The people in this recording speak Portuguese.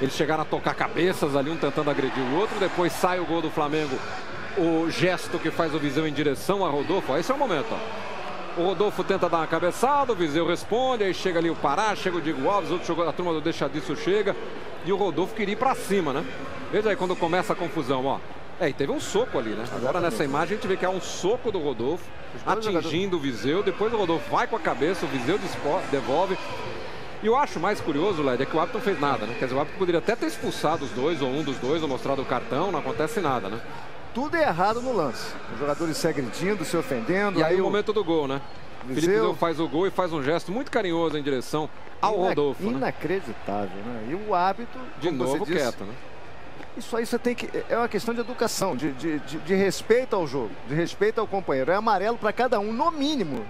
Eles chegaram a tocar cabeças ali, um tentando agredir o outro. Depois sai o gol do Flamengo. O gesto que faz o Viseu em direção a Rodolfo. Esse é o momento, ó. O Rodolfo tenta dar uma cabeçada, o Viseu responde, aí chega ali o Pará, chega o Diego Alves, outro, a turma do Deixadiço chega. E o Rodolfo queria ir pra cima, né? Veja aí quando começa a confusão, ó. É, e teve um soco ali, né? Agora nessa imagem a gente vê que é um soco do Rodolfo, atingindo o Viseu. Depois o Rodolfo vai com a cabeça, o Viseu devolve. E eu acho mais curioso, Led, é que o árbitro não fez nada, né? Quer dizer, o árbitro poderia até ter expulsado os dois, ou um dos dois, ou mostrado o cartão, não acontece nada, né? Tudo é errado no lance. Os jogadores se agredindo, se ofendendo. E aí, aí o momento do gol, né? Viseu... Felipe Viseu faz o gol e faz um gesto muito carinhoso em direção ao Ina... Rodolfo. Né? Inacreditável, né? né? E o árbitro. De novo quieto, né? Isso aí você tem que. É uma questão de educação, de, de, de, de respeito ao jogo, de respeito ao companheiro. É amarelo para cada um, no mínimo.